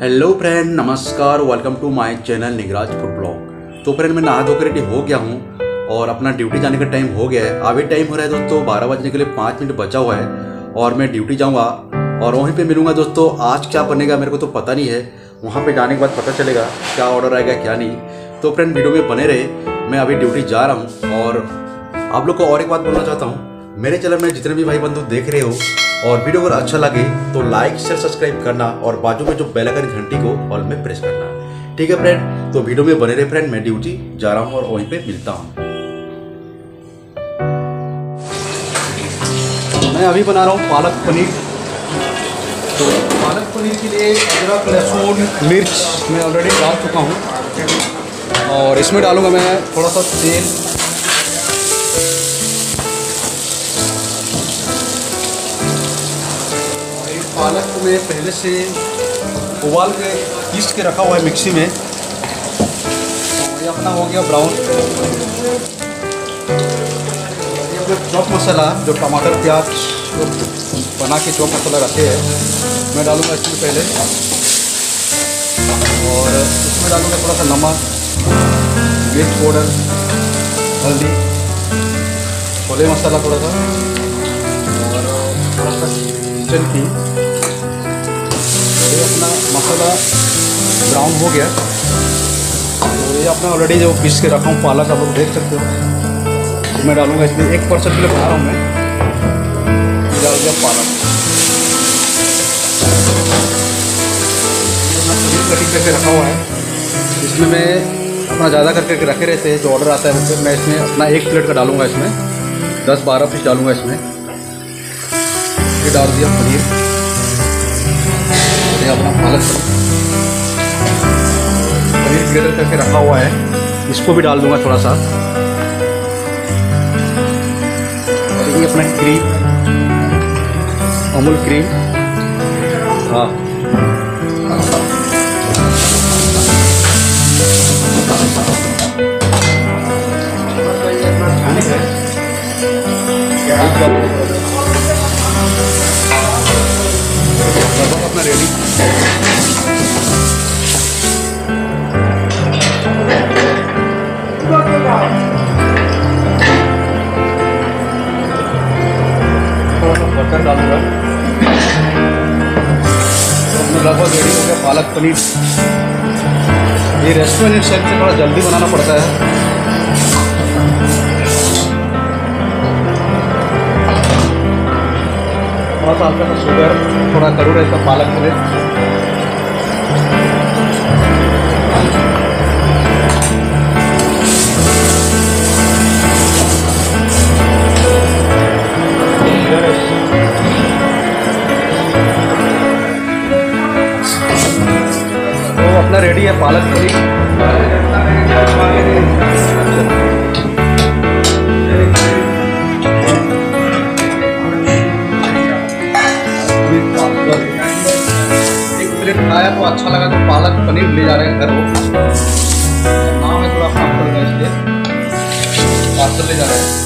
Hello friend नमस्कार welcome to my channel निगराज food blog तो फ्रेंड मैं नहा धोकर रेडी हो गया हूँ और अपना ड्यूटी जाने का टाइम हो गया है। अभी टाइम हो रहा है दोस्तों बारह बजने के लिए पाँच मिनट बचा हुआ है और मैं ड्यूटी जाऊँगा और वहीं पे मिलूँगा दोस्तों। आज क्या बनेगा मेरे को तो पता नहीं है। वहाँ पे जाने के बाद पता चलेगा क्या ऑर्डर आएगा, क्या नहीं। तो फ्रेंड वीडियो में बने रहे। मैं अभी ड्यूटी जा रहा हूँ और आप लोग को और एक बात बोलना चाहता हूँ। मेरे चैनल में जितने भी भाई बंधु देख रहे हो और वीडियो अगर अच्छा लगे तो लाइक शेयर सब्सक्राइब करना और बाजू में जो बेल आइकन घंटी को ऑल में प्रेस करना। ठीक है फ्रेंड तो वीडियो में बने रहे फ्रेंड मैं ड्यूटी जा रहा हूँ और वहीं पे मिलता हूँ। मैं अभी बना रहा हूँ पालक पनीर। तो पालक पनीर के लिए अदरक, लहसुन, मिर्च मैं ऑलरेडी डाल चुका हूँ। और इसमें डालूँगा मैं थोड़ा सा तेल। पालक में पहले से उबाल के पीस के रखा हुआ है मिक्सी में। और ये अपना हो गया ब्राउन ये अपना मसाला, जो टमाटर, प्याज, जो बना के चॉप मसाला रखे हैं, मैं डालूँगा इसमें पहले। और इसमें डालूँगा थोड़ा सा नमक, मिर्च पाउडर, हल्दी, छोले मसाला थोड़ा सा, और थोड़ा सा किचन की। ये अपना मसाला ब्राउन हो गया। तो ये अपना ऑलरेडी जो पीस के रखा हूँ, पालक, आप लोग देख सकते हो। तो मैं डालूँगा इसमें एक परसेंट के लिए बना रहा हूँ मैं। डाल दिया पालक। कटिंग करके रखा हुआ है। इसमें मैं अपना ज़्यादा करके रखे रहते हैं, जो ऑर्डर आता है उससे मैं इसमें अपना एक प्लेट का डालूँगा इसमें। दस बारह पीस डालूँगा इसमें। ये डाल दिया पनीर। ये अपना पालक पनीर ग्रेटर करके रखा हुआ है। इसको भी डाल दूँगा थोड़ा सा। और ये अपना क्रीम अमूल क्रीम हाँ। अपना रेडी लगभग रेडी हो गया पालक पनीर ये रेस्टोरेंट साइड से थोड़ा जल्दी बनाना पड़ता है। थोड़ा सा हल्का शुगर थोड़ा करूँ रहता पालक लिए तो अपना रेडी है पालक पनीर? खाया तो अच्छा लगा तो पालक पनीर ले जा रहे हैं घर को नाम है थोड़ा काम हैं इसलिए पार्सल ले जा रहे हैं।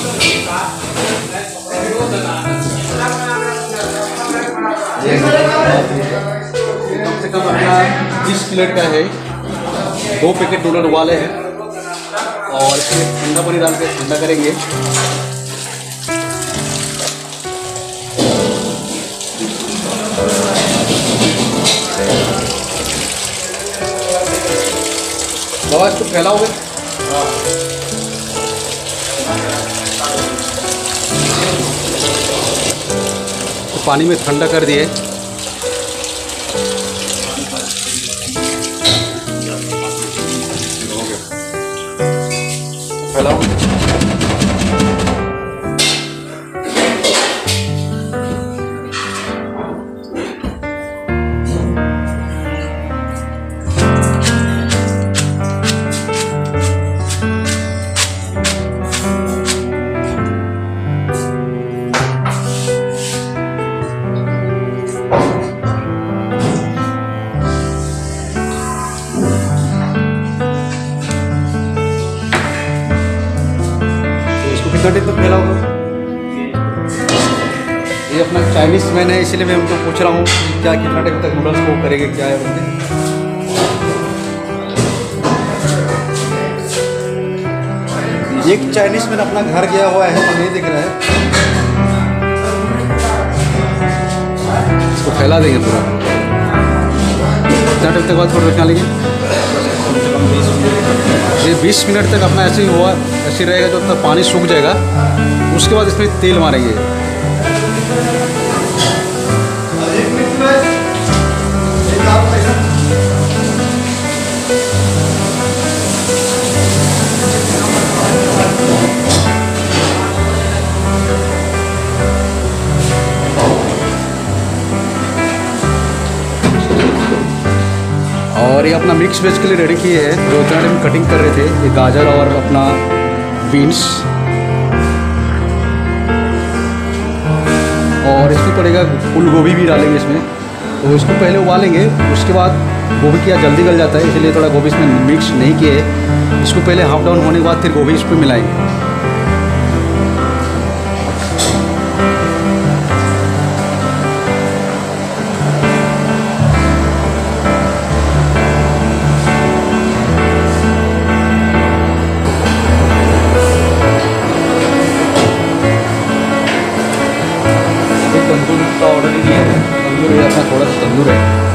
कम से कम अपना बीस प्लेट का है। दो पैकेट नूडल उबाले हैं। और इसमें ठंडा पानी डाल के ठंडा करेंगे। बाबा इसको फैलाओगे? तो पानी में ठंडा कर दिए। Hello? तो कितना टाइम तक फैलाओगे ये अपना चाइनीज़ मैन है, इसलिए मैं उनको पूछ रहा हूँ कि क्या कितना टाइम तक नूडल्स को करेंगे, क्या है बोलते एक चाइनीज़ मैन अपना घर गया हुआ है तो नहीं दिख रहा है। इसको फैला देंगे पूरा। कितना टाइम तक बाद थोड़ा रखना लेंगे? ये 20 मिनट तक अपना ऐसे ही हुआ ऐसे रहेगा जब तक पानी सूख जाएगा उसके बाद इसमें तेल मारेंगे। और ये अपना मिक्स वेज के लिए रेडी किए हैं। जो उतना टाइम कटिंग कर रहे थे, ये गाजर और अपना बीन्स और इसमें पड़ेगा फूल गोभी भी डालेंगे इसमें। तो इसको पहले उबालेंगे, उसके बाद गोभी क्या जल्दी गल जाता है, इसलिए थोड़ा गोभी इसमें मिक्स नहीं किए। इसको पहले हाफ़ डाउन होने के बाद फिर गोभी इस पर मिलाएँगे। तंदूर का ऑर्डर ही दिया है तंदूर ये अपना थोड़ा सा तंदूर है